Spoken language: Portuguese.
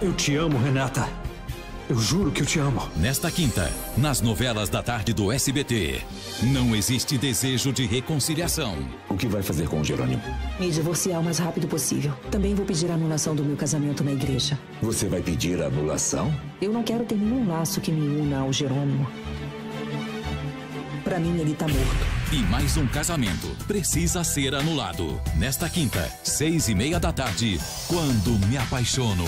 Eu te amo, Renata. Eu juro que eu te amo. Nesta quinta, nas novelas da tarde do SBT, não existe desejo de reconciliação. O que vai fazer com o Jerônimo? Me divorciar o mais rápido possível. Também vou pedir a anulação do meu casamento na igreja. Você vai pedir a anulação? Eu não quero ter nenhum laço que me una ao Jerônimo. Para mim, ele tá morto. E mais um casamento precisa ser anulado. Nesta quinta, seis e meia da tarde, quando me apaixono.